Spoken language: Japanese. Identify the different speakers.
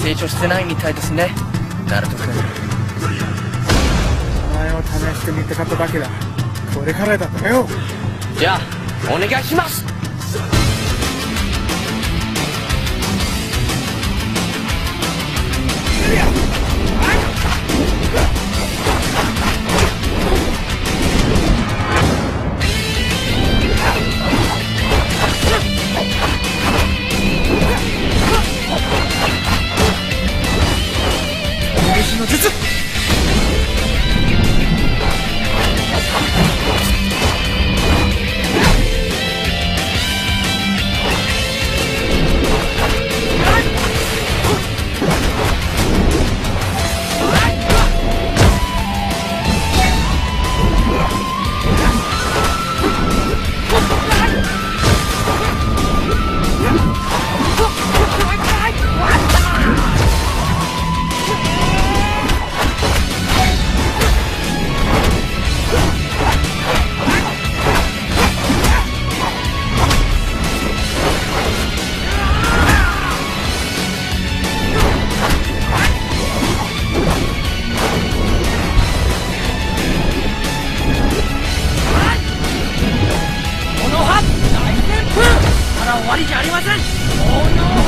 Speaker 1: してないみたいですね。ナルト君。
Speaker 2: お前を試してみたかっただけだ。これからだったよ。
Speaker 1: じゃあお願いします
Speaker 2: の術。
Speaker 1: 終わりじゃありません。